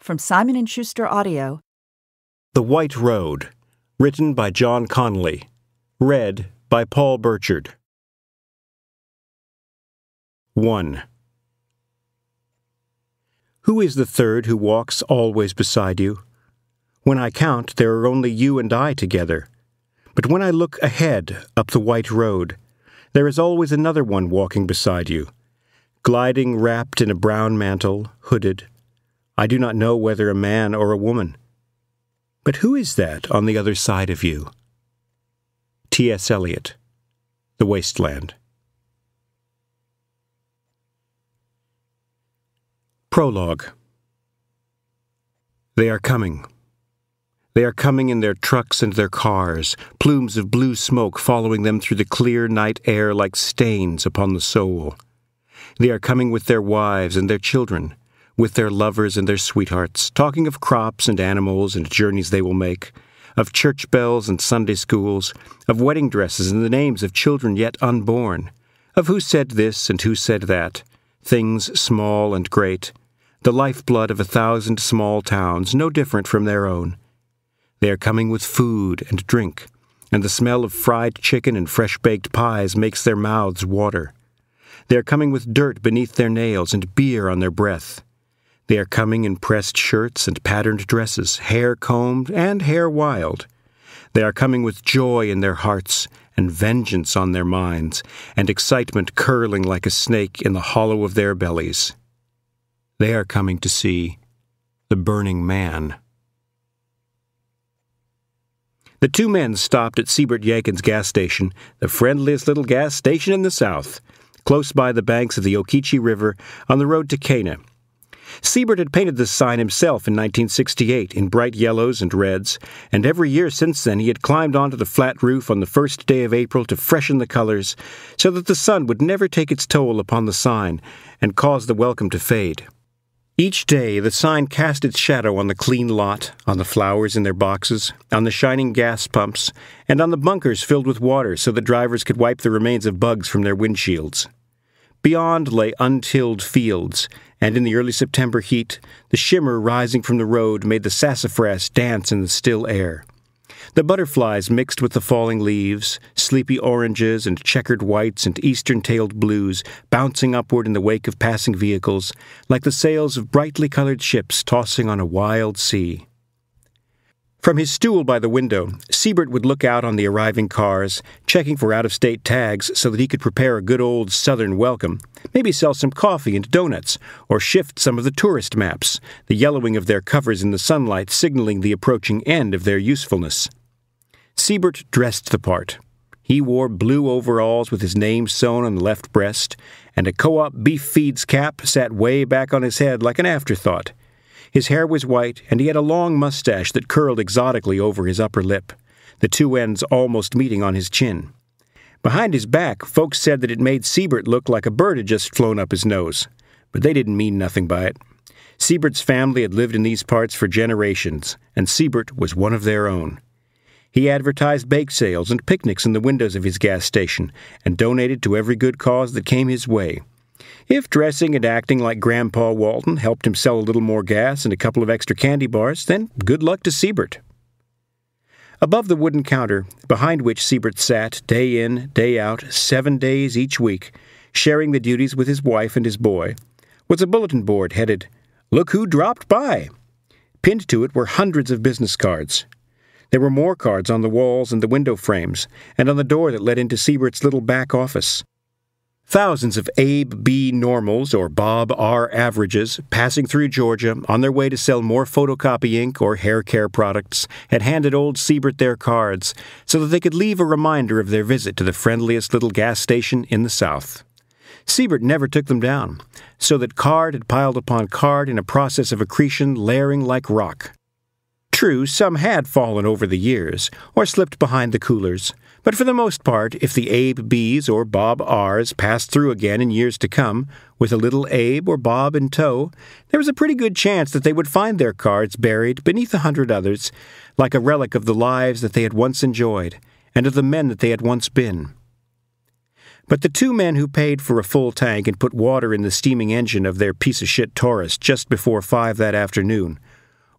From Simon & Schuster Audio. The White Road, written by John Connolly, read by Paul Birchard. 1. Who is the third who walks always beside you? When I count, there are only you and I together. But when I look ahead up the white road, there is always another one walking beside you, gliding wrapped in a brown mantle, hooded. I do not know whether a man or a woman. But who is that on the other side of you? T.S. Eliot, The Wasteland. Prologue They are coming. They are coming in their trucks and their cars, plumes of blue smoke following them through the clear night air like stains upon the soul. They are coming with their wives and their children, with their lovers and their sweethearts, talking of crops and animals and journeys they will make, of church bells and Sunday schools, of wedding dresses and the names of children yet unborn, of who said this and who said that, things small and great, the lifeblood of a thousand small towns, no different from their own. They are coming with food and drink, and the smell of fried chicken and fresh baked pies makes their mouths water. They are coming with dirt beneath their nails and beer on their breath. They are coming in pressed shirts and patterned dresses, hair combed and hair wild. They are coming with joy in their hearts and vengeance on their minds, and excitement curling like a snake in the hollow of their bellies. They are coming to see the burning man. The two men stopped at Siebert Yakin's gas station, the friendliest little gas station in the South, close by the banks of the Ogeechee River on the road to Cana. Siebert had painted this sign himself in 1968 in bright yellows and reds, and every year since then he had climbed onto the flat roof on the first day of April to freshen the colors so that the sun would never take its toll upon the sign and cause the welcome to fade. Each day the sign cast its shadow on the clean lot, on the flowers in their boxes, on the shining gas pumps, and on the bunkers filled with water so that drivers could wipe the remains of bugs from their windshields. Beyond lay untilled fields, and in the early September heat, the shimmer rising from the road made the sassafras dance in the still air. The butterflies mixed with the falling leaves, sleepy oranges and checkered whites and eastern tailed blues, bouncing upward in the wake of passing vehicles, like the sails of brightly colored ships tossing on a wild sea. From his stool by the window, Siebert would look out on the arriving cars, checking for out of state tags so that he could prepare a good old Southern welcome, maybe sell some coffee and donuts, or shift some of the tourist maps, the yellowing of their covers in the sunlight signaling the approaching end of their usefulness. Siebert dressed the part. He wore blue overalls with his name sewn on the left breast, and a co op beef feeds cap sat way back on his head like an afterthought. His hair was white, and he had a long mustache that curled exotically over his upper lip, the two ends almost meeting on his chin. Behind his back, folks said that it made Siebert look like a bird had just flown up his nose, but they didn't mean nothing by it. Siebert's family had lived in these parts for generations, and Siebert was one of their own. He advertised bake sales and picnics in the windows of his gas station and donated to every good cause that came his way. If dressing and acting like Grandpa Walton helped him sell a little more gas and a couple of extra candy bars, then good luck to Siebert. Above the wooden counter, behind which Siebert sat day in, day out, seven days each week, sharing the duties with his wife and his boy, was a bulletin board headed, Look Who Dropped By! Pinned to it were hundreds of business cards. There were more cards on the walls and the window frames, and on the door that led into Siebert's little back office. Thousands of Abe B. Normals or Bob R. Averages passing through Georgia on their way to sell more photocopy ink or hair care products had handed old Siebert their cards so that they could leave a reminder of their visit to the friendliest little gas station in the South. Siebert never took them down, so that card had piled upon card in a process of accretion layering like rock. True, some had fallen over the years, or slipped behind the coolers, but for the most part, if the Abe B's or Bob R's passed through again in years to come, with a little Abe or Bob in tow, there was a pretty good chance that they would find their cards buried beneath a hundred others, like a relic of the lives that they had once enjoyed, and of the men that they had once been. But the two men who paid for a full tank and put water in the steaming engine of their piece of shit Taurus just before five that afternoon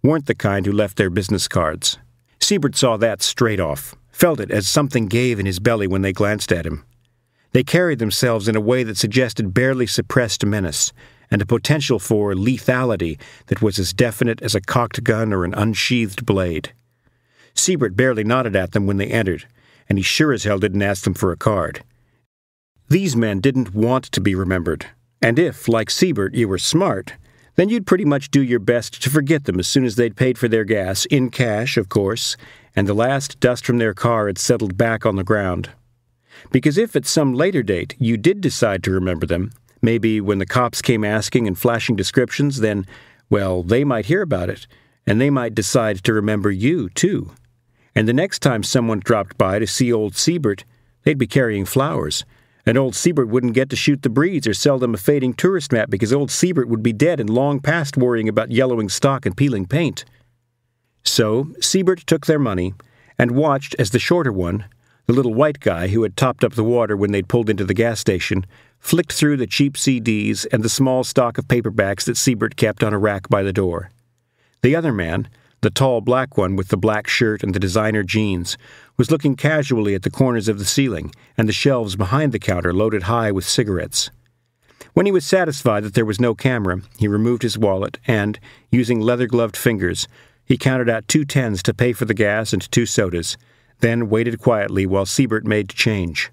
weren't the kind who left their business cards. Siebert saw that straight off, felt it as something gave in his belly when they glanced at him. They carried themselves in a way that suggested barely suppressed menace, and a potential for lethality that was as definite as a cocked gun or an unsheathed blade. Siebert barely nodded at them when they entered, and he sure as hell didn't ask them for a card. These men didn't want to be remembered, and if, like Siebert, you were smart, then you'd pretty much do your best to forget them as soon as they'd paid for their gas, in cash, of course, and the last dust from their car had settled back on the ground. Because if at some later date you did decide to remember them, Maybe when the cops came asking and flashing descriptions, then, well, they might hear about it, and they might decide to remember you, too. And the next time someone dropped by to see old Siebert, they'd be carrying flowers, and old Siebert wouldn't get to shoot the breeds or sell them a fading tourist map because old Siebert would be dead and long past worrying about yellowing stock and peeling paint. So Siebert took their money and watched as the shorter one, the little white guy who had topped up the water when they'd pulled into the gas station, flicked through the cheap CDs and the small stock of paperbacks that Siebert kept on a rack by the door. The other man, the tall black one with the black shirt and the designer jeans, was looking casually at the corners of the ceiling and the shelves behind the counter loaded high with cigarettes. When he was satisfied that there was no camera, he removed his wallet and, using leather gloved fingers, he counted out two tens to pay for the gas and two sodas, then waited quietly while Siebert made change.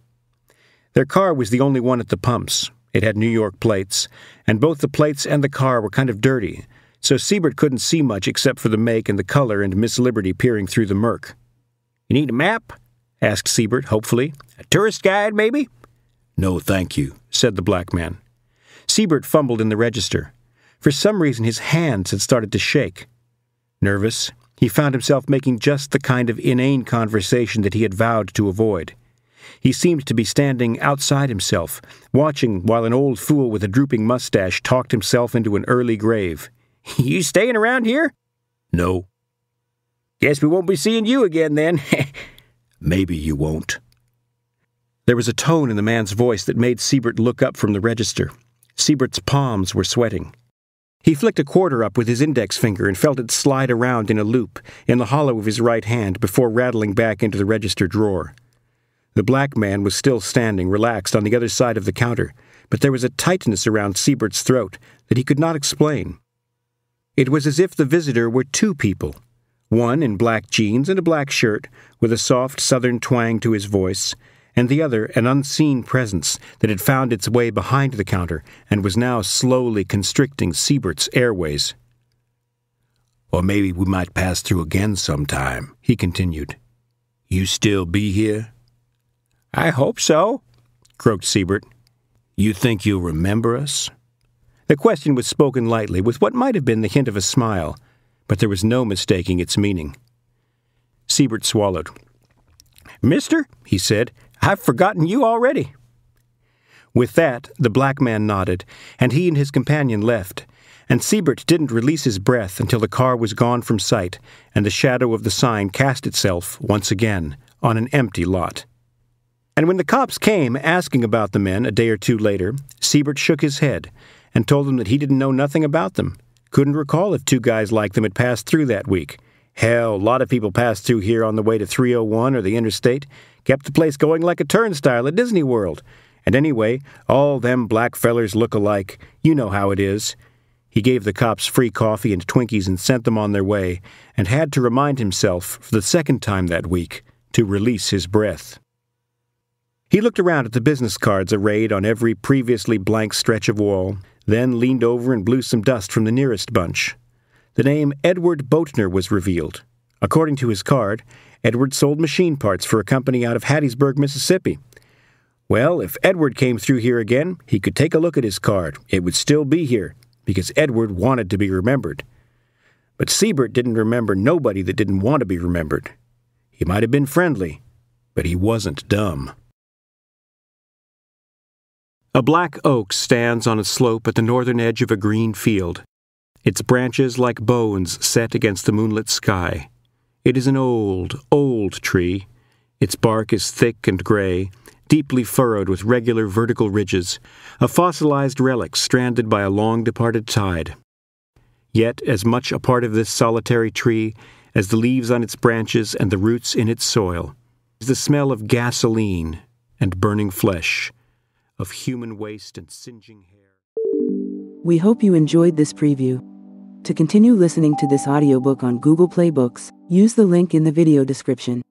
Their car was the only one at the pumps. It had New York plates, and both the plates and the car were kind of dirty, so Siebert couldn't see much except for the make and the color and Miss Liberty peering through the murk. You need a map? asked Siebert, hopefully. A tourist guide, maybe? No, thank you, said the black man. Siebert fumbled in the register. For some reason, his hands had started to shake. Nervous, he found himself making just the kind of inane conversation that he had vowed to avoid. He seemed to be standing outside himself, watching while an old fool with a drooping mustache talked himself into an early grave. You staying around here? No. Guess we won't be seeing you again then. Maybe you won't. There was a tone in the man's voice that made Siebert look up from the register. Siebert's palms were sweating. He flicked a quarter up with his index finger and felt it slide around in a loop in the hollow of his right hand before rattling back into the register drawer. The black man was still standing, relaxed, on the other side of the counter, but there was a tightness around Siebert's throat that he could not explain. It was as if the visitor were two people one in black jeans and a black shirt, with a soft southern twang to his voice, and the other an unseen presence that had found its way behind the counter and was now slowly constricting Siebert's airways. Or maybe we might pass through again sometime, he continued. You still be here? I hope so, croaked Siebert. You think you'll remember us? The question was spoken lightly, with what might have been the hint of a smile, but there was no mistaking its meaning. Siebert swallowed. Mister, he said, I've forgotten you already. With that, the black man nodded, and he and his companion left, and Siebert didn't release his breath until the car was gone from sight and the shadow of the sign cast itself, once again, on an empty lot. And when the cops came asking about the men a day or two later, Siebert shook his head and told them that he didn't know nothing about them. Couldn't recall if two guys like them had passed through that week. Hell, a lot of people passed through here on the way to 301 or the interstate. Kept the place going like a turnstile at Disney World. And anyway, all them black fellers look alike. You know how it is. He gave the cops free coffee and Twinkies and sent them on their way, and had to remind himself, for the second time that week, to release his breath. He looked around at the business cards arrayed on every previously blank stretch of wall, then leaned over and blew some dust from the nearest bunch. The name Edward Boatner was revealed. According to his card, Edward sold machine parts for a company out of Hattiesburg, Mississippi. Well, if Edward came through here again, he could take a look at his card. It would still be here, because Edward wanted to be remembered. But Siebert didn't remember nobody that didn't want to be remembered. He might have been friendly, but he wasn't dumb. A black oak stands on a slope at the northern edge of a green field, its branches like bones set against the moonlit sky. It is an old, old tree. Its bark is thick and gray, deeply furrowed with regular vertical ridges, a fossilized relic stranded by a long departed tide. yet as much a part of this solitary tree as the leaves on its branches and the roots in its soil is the smell of gasoline and burning flesh, of human waste and singeing hair. We hope you enjoyed this preview. To continue listening to this audiobook on Google Play Books, use the link in the video description.